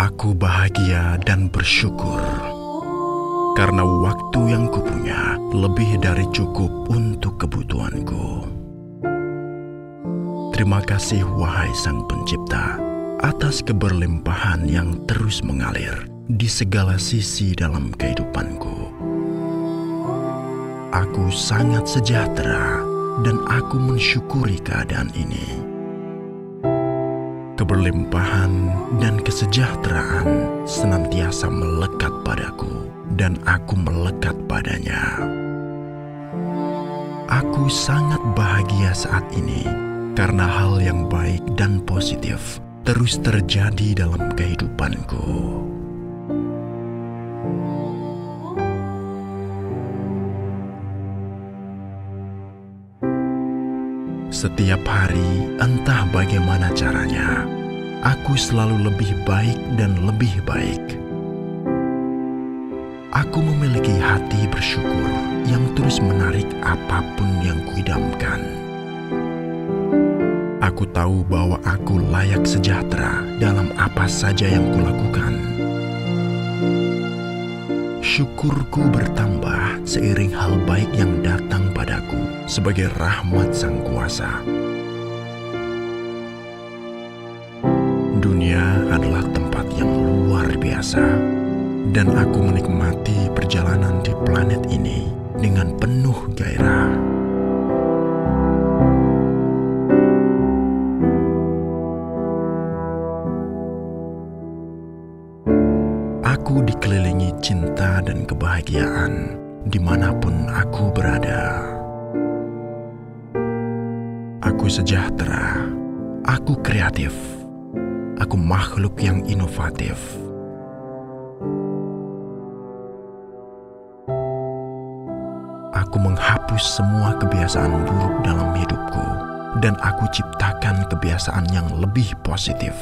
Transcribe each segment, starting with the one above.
Aku bahagia dan bersyukur karena waktu yang kupunya lebih dari cukup untuk kebutuhanku. Terima kasih wahai Sang Pencipta atas keberlimpahan yang terus mengalir di segala sisi dalam kehidupanku. Aku sangat sejahtera dan aku mensyukuri keadaan ini. Keberlimpahan dan kesejahteraan senantiasa melekat padaku dan aku melekat padanya. Aku sangat bahagia saat ini karena hal yang baik dan positif terus terjadi dalam kehidupanku. Setiap hari, entah bagaimana caranya, aku selalu lebih baik dan lebih baik. Aku memiliki hati bersyukur yang terus menarik apa pun yang kuidamkan. Aku tahu bahwa aku layak sejahtera dalam apa saja yang kulakukan. Syukurku bertambah seiring hal baik yang datang padaku sebagai rahmat Sang Kuasa. Dunia adalah tempat yang luar biasa, dan aku menikmati perjalanan di planet ini dengan penuh gairah. Aku dikelilingi cinta dan kebahagiaan di mana pun aku berada. Aku sejahtera, aku kreatif, aku makhluk yang inovatif. Aku menghapus semua kebiasaan buruk dalam hidupku, dan aku ciptakan kebiasaan yang lebih positif.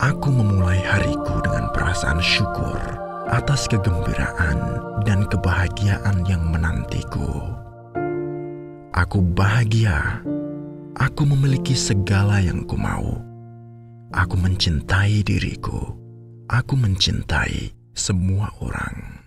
Aku memulai hariku dengan perasaan syukur atas kegembiraan dan kebahagiaan yang menantiku. Aku bahagia. Aku memiliki segala yang kumau. Aku mencintai diriku. Aku mencintai semua orang.